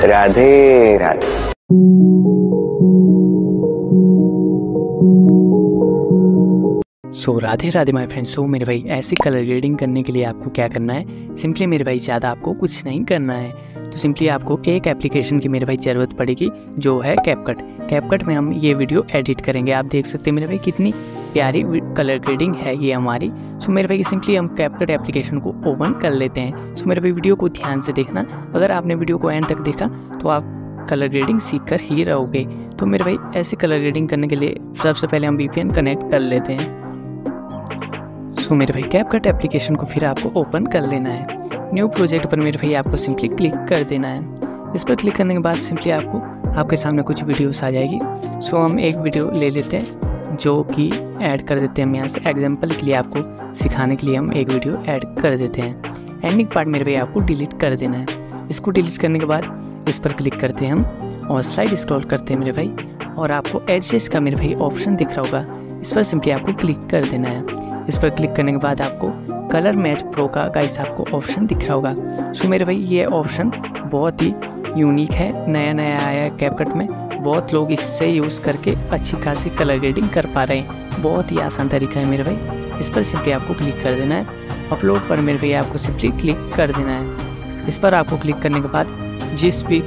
Radhe Radhe. So so, Radhe Radhe my friends so मेरे भाई ऐसी कलर ग्रेडिंग करने के लिए आपको क्या करना है? सिंपली मेरे भाई ज़्यादा आपको कुछ नहीं करना है। तो सिंपली आपको एक एप्लीकेशन की मेरे भाई ज़रूरत पड़ेगी जो है कैपकट कैपकट में हम ये वीडियो एडिट करेंगे। आप देख सकते हैं मेरे भाई कितनी प्यारी कलर ग्रेडिंग है ये हमारी। सो मेरे भाई सिंपली हम कैपकट एप्लीकेशन को ओपन कर लेते हैं। सो मेरे भाई वीडियो को ध्यान से देखना। अगर आपने वीडियो को एंड तक देखा तो आप कलर ग्रेडिंग सीख कर ही रहोगे। तो मेरे भाई, ऐसी कलर ग्रेडिंग करने के लिए सबसे पहले हम वी कनेक्ट कर लेते हैं। सो मेरे भाई कैपकट एप्लीकेशन को फिर आपको ओपन कर लेना है। न्यू प्रोजेक्ट पर मेरे भाई, आपको सिंपली क्लिक कर देना है। इस पर क्लिक करने के बाद सिंपली आपको, आपके सामने कुछ वीडियोस आ जाएगी। सो हम एक वीडियो ले लेते हैं। जो कि ऐड कर देते हैं। हम यहाँ से एग्ज़ाम्पल के लिए आपको सिखाने के लिए हम एक वीडियो ऐड कर देते हैं। एंडिंग पार्ट मेरे भाई आपको डिलीट कर देना है। इसको डिलीट करने के बाद इस पर क्लिक करते हैं हम और स्लाइड स्क्रॉल करते हैं मेरे भाई और आपको एडजस्ट का मेरे भाई ऑप्शन दिख रहा होगा। इस पर सिंपली आपको क्लिक कर देना है। इस पर क्लिक करने के बाद आपको कलर मैच प्रो का गाइस आपको ऑप्शन दिख रहा होगा। सो मेरे भाई ये ऑप्शन बहुत ही यूनिक है। नया नया आया है कैपकट में। बहुत लोग इससे यूज़ करके अच्छी खासी कलर ग्रेडिंग कर पा रहे हैं। बहुत ही आसान तरीका है मेरे भाई। इस पर सिंपली आपको क्लिक कर देना है। अपलोड पर मेरे भाई आपको सिंपली क्लिक कर देना है। इस पर आपको क्लिक करने के बाद जिस भी,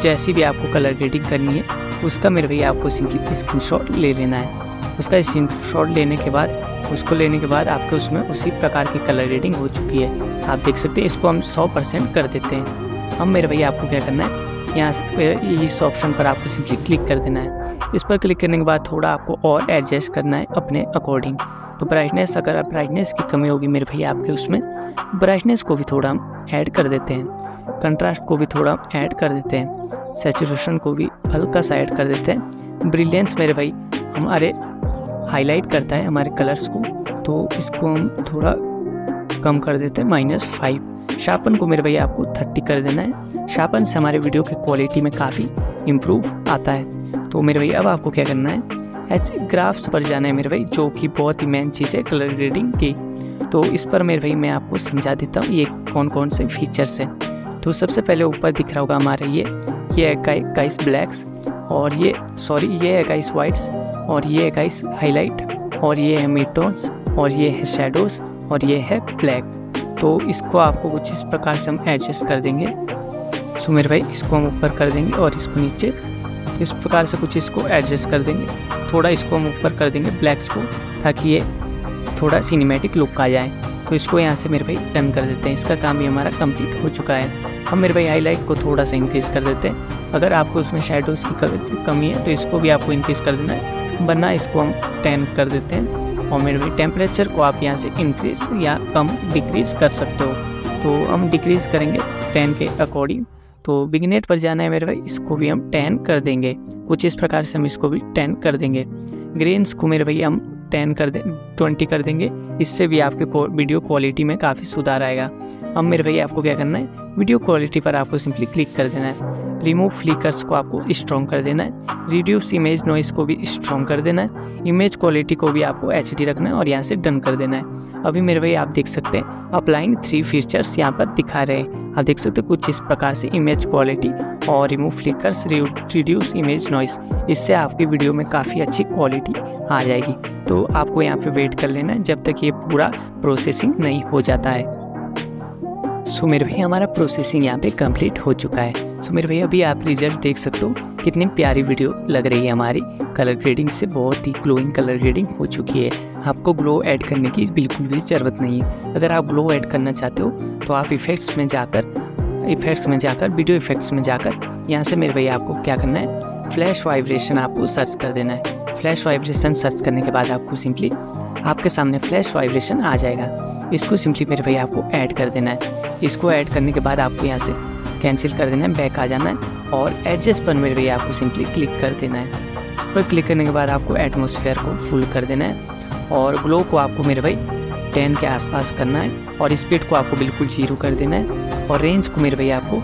जैसी भी आपको कलर ग्रेडिंग करनी है, उसका मेरे भाई आपको सिंपली स्क्रीन ले लेना है। उसका स्क्रीन लेने के बाद, उसको लेने के बाद आपके उसमें उसी प्रकार की कलर रेडिंग हो चुकी है। आप देख सकते हैं, इसको हम 100 परसेंट कर देते हैं। अब मेरे भैया आपको क्या करना है? यहाँ पे इस ऑप्शन पर आपको सिंपली क्लिक कर देना है। इस पर क्लिक करने के बाद थोड़ा आपको और एडजस्ट करना है अपने अकॉर्डिंग तो ब्राइटनेस अगर ब्राइटनेस की कमी होगी मेरे भैया आपके उसमें ब्राइटनेस को भी थोड़ा हम ऐड कर देते हैं। कंट्रास्ट को भी थोड़ा ऐड कर देते हैं। सेचुरेशन को भी हल्का सा ऐड कर देते हैं। ब्रिलियंस मेरे भाई हमारे हाईलाइट करता है हमारे कलर्स को तो इसको हम थोड़ा कम कर देते हैं माइनस फाइव शार्पन को मेरे भैया आपको थर्टी कर देना है। शार्पन से हमारे वीडियो की क्वालिटी में काफ़ी इम्प्रूव आता है। तो मेरे भैया, अब आपको क्या करना है? एच ग्राफ्स पर जाना है मेरे भाई, जो कि बहुत ही मेन चीज़ है कलर ग्रेडिंग की। तो इस पर मेरे भाई, मैं आपको समझा देता हूँ, ये कौन कौन से फीचर्स हैं। तो सबसे पहले ऊपर दिख रहा होगा हमारा ये ये गाइस ब्लैक्स और ये सॉरी ये गाइस वाइट्स और ये गाइस हाईलाइट और ये है मिड टोन्स और ये है शेडोज़ और ये है ब्लैक तो इसको आपको कुछ इस प्रकार से हम एडजस्ट कर देंगे। सो मेरे भाई, इसको हम ऊपर कर देंगे और इसको नीचे इस प्रकार से कुछ इसको एडजस्ट कर देंगे। थोड़ा इसको हम ऊपर कर देंगे ब्लैक्स को, ताकि ये थोड़ा सिनेमेटिक लुक आ जाए। तो इसको यहाँ से मेरे भाई डन कर देते हैं। इसका काम भी हमारा कंप्लीट हो चुका है। हम मेरे भाई हाईलाइट को थोड़ा सा इंक्रीज़ कर देते हैं। अगर आपको उसमें शेडोज़ की कमी है तो इसको भी आपको इंक्रीज़ कर देना है, वरना इसको हम टेन कर देते हैं। और भाई टेम्परेचर को आप यहाँ से इंक्रीज़ या कम डिक्रीज़ कर सकते हो। तो हम डिक्रीज़ करेंगे टेन के अकॉर्डिंग तो बिगनेट पर जाना है मेरे भाई, इसको भी हम टेन कर देंगे। कुछ इस प्रकार से हम इसको भी टेन कर देंगे। ग्रेन्स को मेरे भाई हम टेन कर दे ट्वेंटी कर देंगे। इससे भी आपके वीडियो क्वालिटी में काफ़ी सुधार आएगा। अब मेरे भैया आपको क्या करना है? वीडियो क्वालिटी पर आपको सिंपली क्लिक कर देना है। रिमूव फ्लिकर्स को आपको स्ट्रॉन्ग कर देना है। रिड्यूस इमेज नॉइस को भी स्ट्रॉन्ग कर देना है। इमेज क्वालिटी को भी आपको एचडी रखना है और यहाँ से डन कर देना है। अभी मेरे भाई, आप देख सकते हैं अपलाइन थ्री फीचर्स यहाँ पर दिखा रहे हैं। आप देख सकते हैं कुछ इस प्रकार से इमेज क्वालिटी और remove flickers reduce image noise इससे आपकी वीडियो में काफ़ी अच्छी क्वालिटी आ जाएगी। तो आपको यहाँ पे वेट कर लेना जब तक ये पूरा प्रोसेसिंग नहीं हो जाता है। सो मेरे भाई, हमारा प्रोसेसिंग यहाँ पे कंप्लीट हो चुका है। सो मेरे भाई, अभी आप रिज़ल्ट देख सकते हो, कितनी प्यारी वीडियो लग रही है हमारी। कलर ग्रेडिंग से बहुत ही ग्लोइंग कलर ग्रेडिंग हो चुकी है। आपको ग्लो ऐड करने की बिल्कुल भी ज़रूरत नहीं है। अगर आप ग्लो ऐड करना चाहते हो तो आप इफ़ेक्ट्स में जाकर इफ़ेक्ट्स में जाकर वीडियो इफ़ेक्ट्स में जाकर, यहाँ से मेरे भाई आपको क्या करना है? फ्लैश वाइब्रेशन आपको सर्च कर देना है। फ्लैश वाइब्रेशन सर्च करने के बाद आपको सिंपली आपके सामने फ्लैश वाइब्रेशन आ जाएगा। इसको सिंपली मेरे भैया आपको ऐड कर देना है। इसको ऐड करने के बाद आपको यहाँ से कैंसिल कर देना है बैक आ जाना है और एडजस्ट पर मेरे भैया आपको सिंपली क्लिक कर देना है। इस पर क्लिक करने के बाद आपको एटमोसफेयर को फुल कर देना है और ग्लो को आपको मेरे भाई टेन के आसपास करना है और स्पीड को आपको बिल्कुल ज़ीरो कर देना है और रेंज को मेरे भैया आपको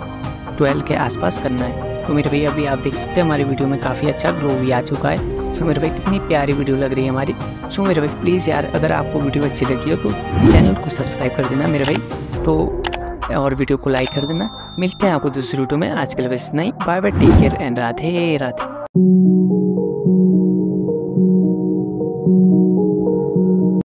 ट्वेल्व के आसपास करना है। तो मेरे भैया अभी आप देख सकते हैं हमारी वीडियो में काफ़ी अच्छा ग्लो भी आ चुका है। सो मेरे भाई, कितनी प्यारी वीडियो लग रही है हमारी। सो मेरे भाई प्लीज़ यार, अगर आपको वीडियो अच्छी लगी हो तो चैनल को सब्सक्राइब कर देना मेरे भाई। तो और वीडियो को लाइक कर देना। मिलते हैं आपको दूसरी वीडियो में। आज के लिए बस नहीं bye bye take care and Radhe Radhe.